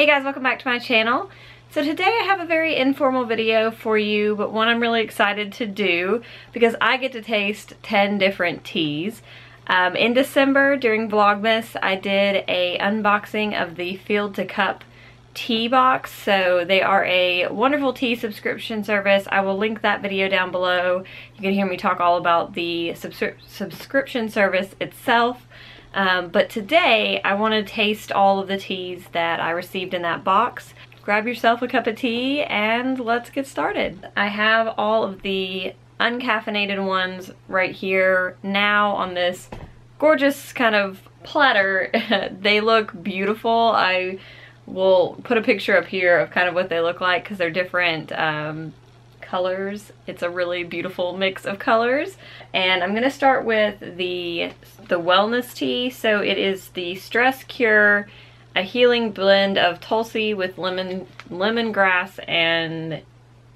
Hey guys, welcome back to my channel. So today I have a very informal video for you, but one I'm really excited to do because I get to taste 10 different teas. Um, in December during Vlogmas, I did a unboxing of the Field to Cup tea box. So they are a wonderful tea subscription service. I will link that video down below. You can hear me talk all about the subscri subscription service itself. Um, but today I want to taste all of the teas that I received in that box. Grab yourself a cup of tea and let's get started. I have all of the uncaffeinated ones right here now on this gorgeous kind of platter. they look beautiful. I will put a picture up here of kind of what they look like because they're different um, colors. It's a really beautiful mix of colors. And I'm gonna start with the, the wellness tea. So it is the Stress Cure, a healing blend of Tulsi with lemon lemongrass and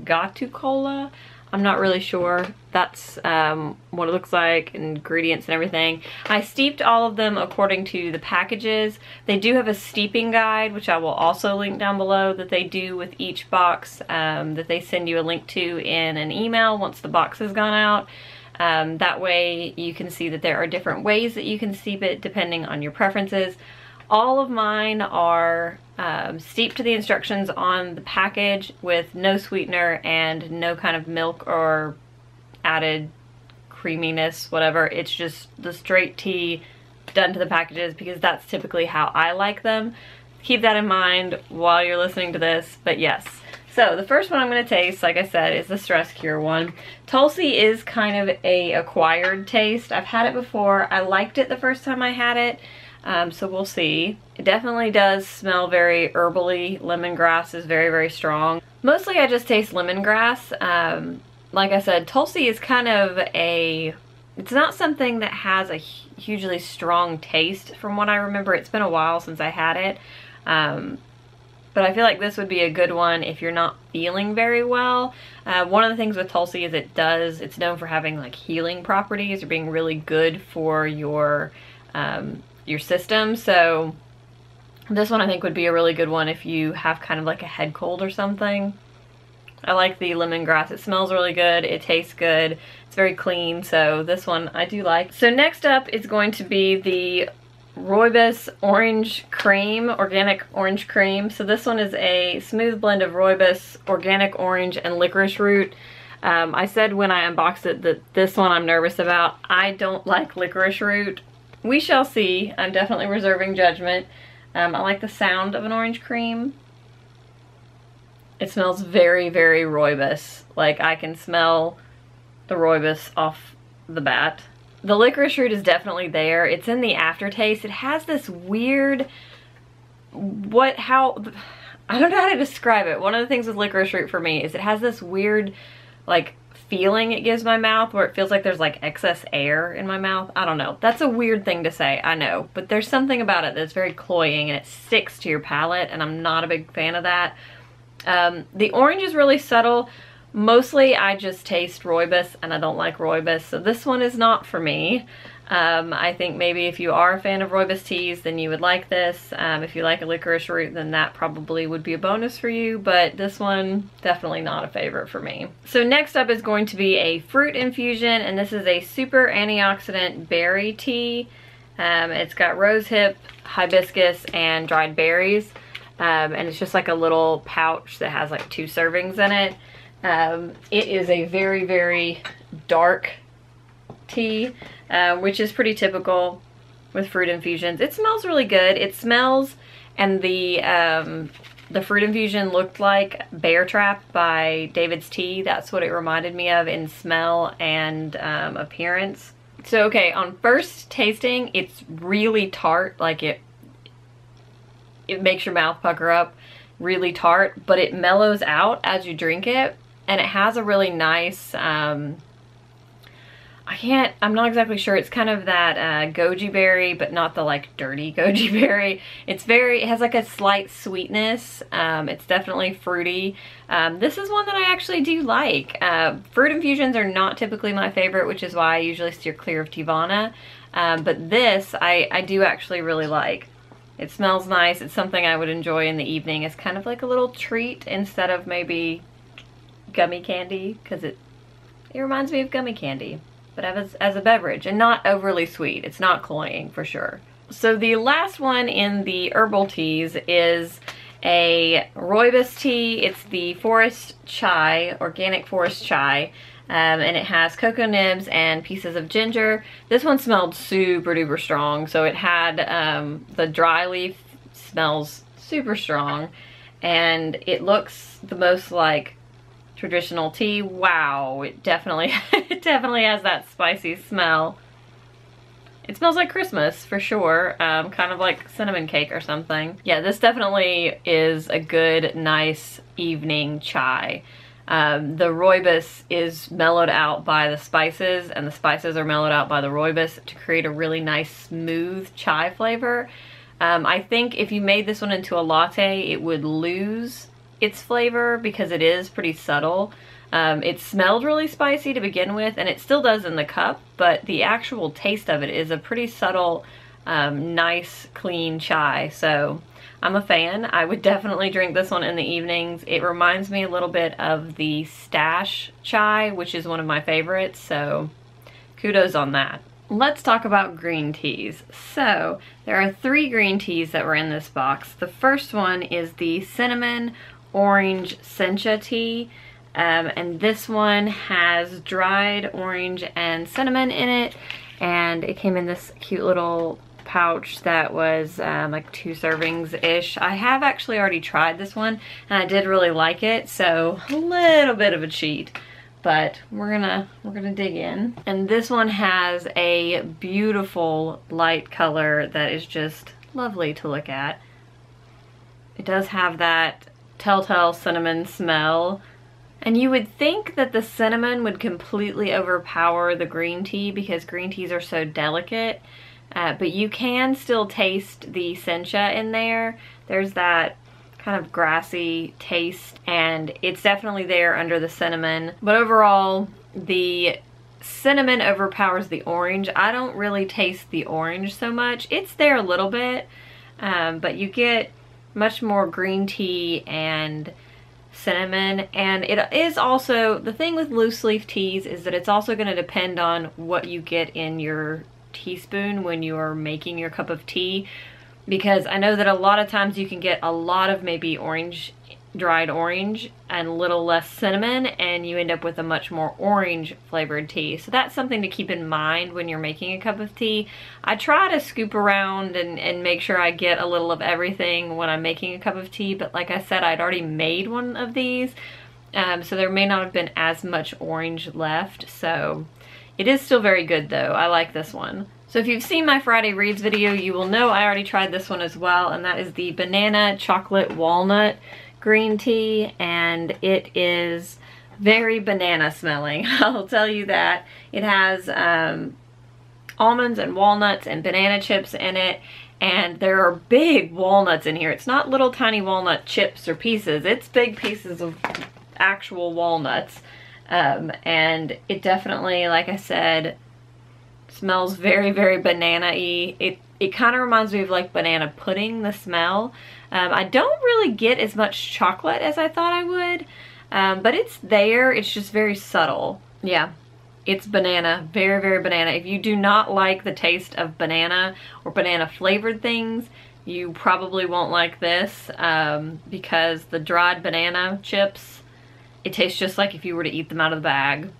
Gotu Kola. I'm not really sure. That's um, what it looks like, ingredients and everything. I steeped all of them according to the packages. They do have a steeping guide, which I will also link down below, that they do with each box um, that they send you a link to in an email once the box has gone out. Um, that way you can see that there are different ways that you can steep it depending on your preferences. All of mine are um, steeped to the instructions on the package with no sweetener and no kind of milk or added creaminess, whatever. It's just the straight tea done to the packages because that's typically how I like them. Keep that in mind while you're listening to this, but yes. So the first one I'm going to taste, like I said, is the Stress Cure one. Tulsi is kind of a acquired taste. I've had it before. I liked it the first time I had it. Um, so we'll see. It definitely does smell very herbally. Lemongrass is very, very strong. Mostly I just taste lemongrass. Um, like I said, Tulsi is kind of a... It's not something that has a hugely strong taste from what I remember. It's been a while since I had it. Um, but I feel like this would be a good one if you're not feeling very well. Uh, one of the things with Tulsi is it does, it's known for having like healing properties or being really good for your um, your system. So this one I think would be a really good one if you have kind of like a head cold or something. I like the lemongrass. It smells really good. It tastes good. It's very clean. So this one I do like. So next up is going to be the Rooibos Orange Cream, Organic Orange Cream. So this one is a smooth blend of Rooibos, Organic Orange, and Licorice Root. Um, I said when I unboxed it that this one I'm nervous about. I don't like licorice root we shall see. I'm definitely reserving judgment. Um, I like the sound of an orange cream. It smells very, very rooibos. Like I can smell the rooibos off the bat. The licorice root is definitely there. It's in the aftertaste. It has this weird, what, how, I don't know how to describe it. One of the things with licorice root for me is it has this weird, like, feeling it gives my mouth where it feels like there's like excess air in my mouth. I don't know. That's a weird thing to say, I know. But there's something about it that's very cloying and it sticks to your palate and I'm not a big fan of that. Um, the orange is really subtle. Mostly I just taste rooibos and I don't like rooibos, so this one is not for me. Um, I think maybe if you are a fan of rooibos teas, then you would like this. Um, if you like a licorice root, then that probably would be a bonus for you, but this one, definitely not a favorite for me. So next up is going to be a fruit infusion, and this is a super antioxidant berry tea. Um, it's got rosehip, hibiscus, and dried berries. Um, and it's just like a little pouch that has like two servings in it. Um, it is a very, very dark tea, uh, which is pretty typical with fruit infusions. It smells really good. It smells, and the um, the fruit infusion looked like Bear Trap by David's Tea. That's what it reminded me of in smell and um, appearance. So, okay, on first tasting, it's really tart. Like it, it makes your mouth pucker up really tart, but it mellows out as you drink it. And it has a really nice, um, I can't, I'm not exactly sure. It's kind of that uh, goji berry, but not the like dirty goji berry. It's very, it has like a slight sweetness. Um, it's definitely fruity. Um, this is one that I actually do like. Uh, fruit infusions are not typically my favorite, which is why I usually steer clear of Teavana. Um, but this, I, I do actually really like. It smells nice. It's something I would enjoy in the evening. It's kind of like a little treat instead of maybe gummy candy because it, it reminds me of gummy candy, but as, as a beverage and not overly sweet. It's not cloying for sure. So the last one in the herbal teas is a rooibos tea. It's the forest chai, organic forest chai. Um, and it has cocoa nibs and pieces of ginger. This one smelled super duper strong, so it had um, the dry leaf smells super strong, and it looks the most like traditional tea. Wow, it definitely, it definitely has that spicy smell. It smells like Christmas for sure, um, kind of like cinnamon cake or something. Yeah, this definitely is a good, nice evening chai. Um, the rooibos is mellowed out by the spices and the spices are mellowed out by the rooibos to create a really nice smooth chai flavor. Um, I think if you made this one into a latte, it would lose its flavor because it is pretty subtle. Um, it smelled really spicy to begin with and it still does in the cup, but the actual taste of it is a pretty subtle, um, nice, clean chai. So I'm a fan. I would definitely drink this one in the evenings. It reminds me a little bit of the Stash chai, which is one of my favorites, so kudos on that. Let's talk about green teas. So, there are three green teas that were in this box. The first one is the Cinnamon Orange Sencha Tea. Um, and this one has dried orange and cinnamon in it. And it came in this cute little pouch that was um, like two servings-ish. I have actually already tried this one and I did really like it, so a little bit of a cheat but we're gonna we're gonna dig in and this one has a beautiful light color that is just lovely to look at it does have that telltale cinnamon smell and you would think that the cinnamon would completely overpower the green tea because green teas are so delicate uh, but you can still taste the sencha in there. There's that kind of grassy taste and it's definitely there under the cinnamon. But overall, the cinnamon overpowers the orange. I don't really taste the orange so much. It's there a little bit, um, but you get much more green tea and cinnamon. And it is also the thing with loose leaf teas is that it's also going to depend on what you get in your teaspoon when you are making your cup of tea. Because I know that a lot of times you can get a lot of maybe orange dried orange and a little less cinnamon and you end up with a much more orange flavored tea. So that's something to keep in mind when you're making a cup of tea. I try to scoop around and, and make sure I get a little of everything when I'm making a cup of tea, but like I said, I'd already made one of these, um, so there may not have been as much orange left. So it is still very good though. I like this one. So if you've seen my Friday Reads video, you will know I already tried this one as well, and that is the Banana Chocolate Walnut Green Tea, and it is very banana smelling. I'll tell you that. It has um, almonds and walnuts and banana chips in it, and there are big walnuts in here. It's not little tiny walnut chips or pieces. It's big pieces of actual walnuts. Um, and it definitely, like I said, smells very, very banana-y. It, it kind of reminds me of like banana pudding, the smell. Um, I don't really get as much chocolate as I thought I would, um, but it's there. It's just very subtle. Yeah, it's banana, very, very banana. If you do not like the taste of banana or banana flavored things, you probably won't like this um, because the dried banana chips it tastes just like if you were to eat them out of the bag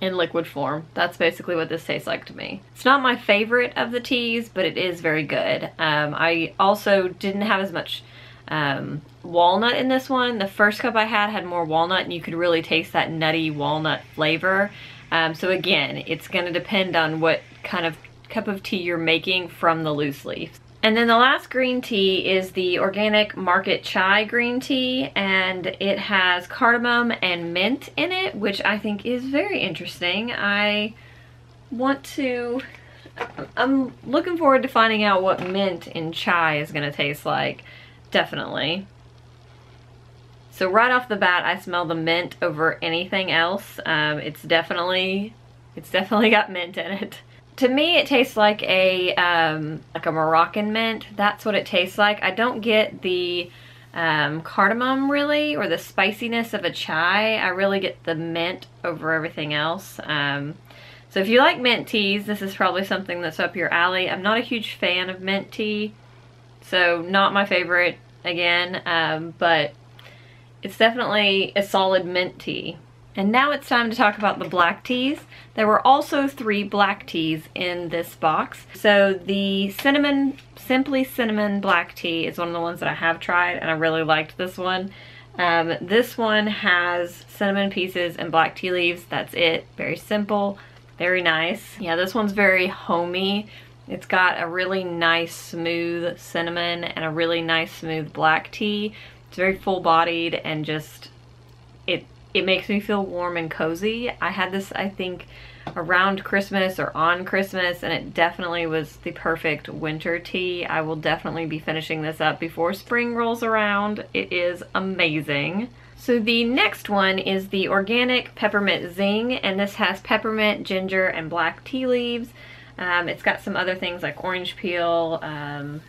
in liquid form. That's basically what this tastes like to me. It's not my favorite of the teas, but it is very good. Um, I also didn't have as much um, walnut in this one. The first cup I had had more walnut and you could really taste that nutty walnut flavor. Um, so again, it's gonna depend on what kind of cup of tea you're making from the loose leaf. And then the last green tea is the Organic Market Chai green tea and it has cardamom and mint in it, which I think is very interesting. I want to, I'm looking forward to finding out what mint in chai is gonna taste like, definitely. So right off the bat, I smell the mint over anything else. Um, it's definitely, it's definitely got mint in it. To me it tastes like a um, like a Moroccan mint. That's what it tastes like. I don't get the um, cardamom really or the spiciness of a chai. I really get the mint over everything else. Um, so if you like mint teas, this is probably something that's up your alley. I'm not a huge fan of mint tea, so not my favorite again, um, but it's definitely a solid mint tea. And now it's time to talk about the black teas. There were also three black teas in this box. So the cinnamon, Simply Cinnamon Black Tea is one of the ones that I have tried and I really liked this one. Um, this one has cinnamon pieces and black tea leaves. That's it. Very simple, very nice. Yeah, this one's very homey. It's got a really nice smooth cinnamon and a really nice smooth black tea. It's very full bodied and just, it makes me feel warm and cozy. I had this, I think, around Christmas or on Christmas, and it definitely was the perfect winter tea. I will definitely be finishing this up before spring rolls around. It is amazing. So the next one is the Organic Peppermint Zing, and this has peppermint, ginger, and black tea leaves. Um, it's got some other things like orange peel, um,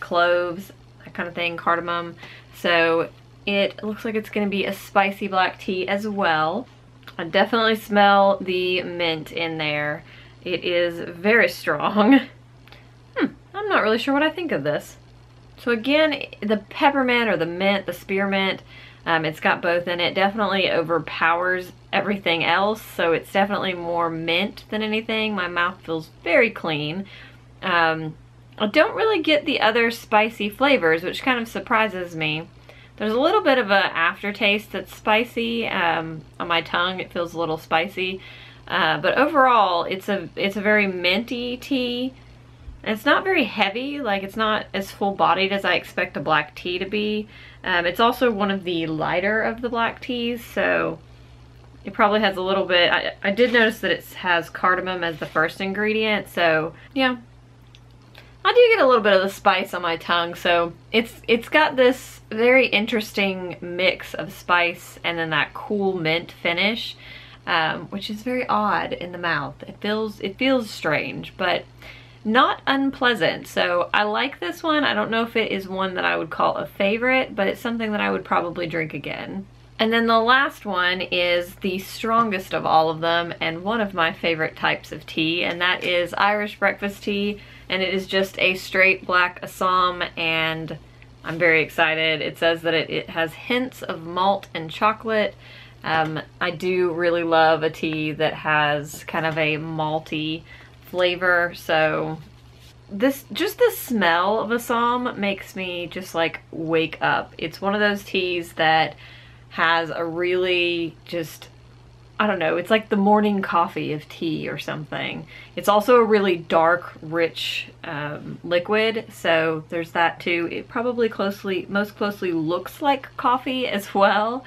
cloves, that kind of thing, cardamom. So it looks like it's gonna be a spicy black tea as well. I definitely smell the mint in there. It is very strong. Hmm, I'm not really sure what I think of this. So again, the peppermint or the mint, the spearmint, um, it's got both in it, definitely overpowers everything else. So it's definitely more mint than anything. My mouth feels very clean. Um, I don't really get the other spicy flavors, which kind of surprises me. There's a little bit of an aftertaste that's spicy um, on my tongue. It feels a little spicy. Uh, but overall, it's a it's a very minty tea. it's not very heavy, like it's not as full-bodied as I expect a black tea to be. Um, it's also one of the lighter of the black teas, so it probably has a little bit, I, I did notice that it has cardamom as the first ingredient, so yeah, I do get a little bit of the spice on my tongue, so it's it's got this very interesting mix of spice and then that cool mint finish, um, which is very odd in the mouth. It feels it feels strange, but not unpleasant. So I like this one. I don't know if it is one that I would call a favorite, but it's something that I would probably drink again. And then the last one is the strongest of all of them and one of my favorite types of tea, and that is Irish breakfast tea and it is just a straight black Assam and I'm very excited. It says that it, it has hints of malt and chocolate. Um, I do really love a tea that has kind of a malty flavor so this just the smell of Assam makes me just like wake up. It's one of those teas that has a really just I don't know, it's like the morning coffee of tea or something. It's also a really dark, rich um, liquid, so there's that too. It probably closely, most closely looks like coffee as well.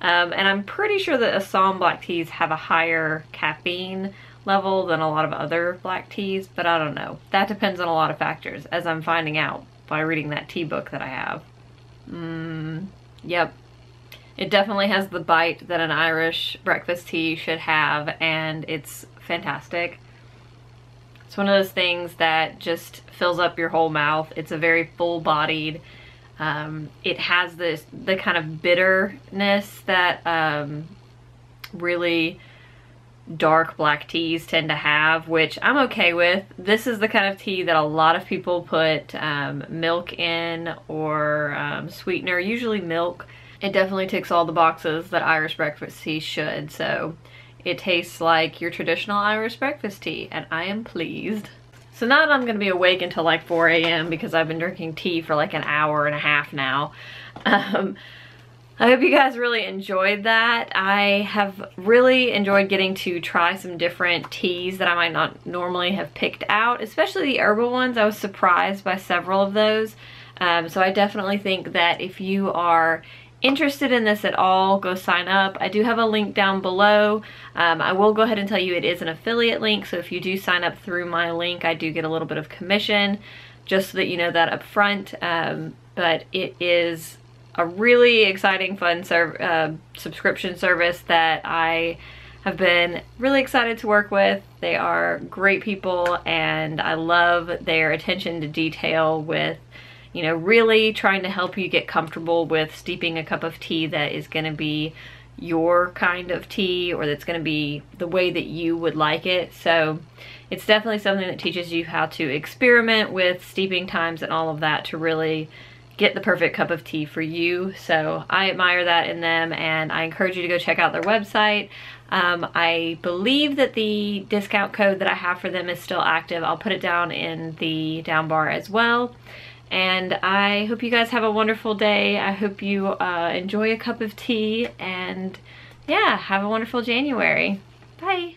Um, and I'm pretty sure that Assam black teas have a higher caffeine level than a lot of other black teas, but I don't know. That depends on a lot of factors, as I'm finding out by reading that tea book that I have. Mmm, yep, it definitely has the bite that an Irish breakfast tea should have and it's fantastic. It's one of those things that just fills up your whole mouth. It's a very full-bodied, um, it has this the kind of bitterness that um, really dark black teas tend to have, which I'm okay with. This is the kind of tea that a lot of people put um, milk in or um, sweetener, usually milk, it definitely ticks all the boxes that Irish breakfast tea should. So it tastes like your traditional Irish breakfast tea and I am pleased. So now that I'm gonna be awake until like 4 a.m. because I've been drinking tea for like an hour and a half now. Um, I hope you guys really enjoyed that. I have really enjoyed getting to try some different teas that I might not normally have picked out, especially the herbal ones. I was surprised by several of those. Um, so I definitely think that if you are interested in this at all, go sign up. I do have a link down below. Um, I will go ahead and tell you it is an affiliate link, so if you do sign up through my link, I do get a little bit of commission, just so that you know that up front. Um, but it is a really exciting, fun uh, subscription service that I have been really excited to work with. They are great people and I love their attention to detail with you know, really trying to help you get comfortable with steeping a cup of tea that is going to be your kind of tea or that's going to be the way that you would like it. So it's definitely something that teaches you how to experiment with steeping times and all of that to really get the perfect cup of tea for you. So I admire that in them and I encourage you to go check out their website. Um, I believe that the discount code that I have for them is still active. I'll put it down in the down bar as well. And I hope you guys have a wonderful day. I hope you uh, enjoy a cup of tea and yeah, have a wonderful January. Bye.